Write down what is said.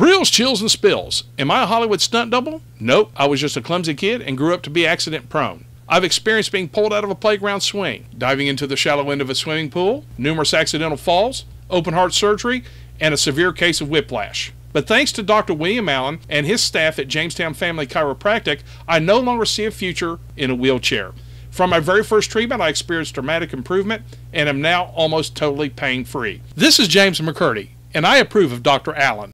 Thrills, chills, and spills. Am I a Hollywood stunt double? Nope, I was just a clumsy kid and grew up to be accident prone. I've experienced being pulled out of a playground swing, diving into the shallow end of a swimming pool, numerous accidental falls, open heart surgery, and a severe case of whiplash. But thanks to Dr. William Allen and his staff at Jamestown Family Chiropractic, I no longer see a future in a wheelchair. From my very first treatment, I experienced dramatic improvement and am now almost totally pain free. This is James McCurdy, and I approve of Dr. Allen.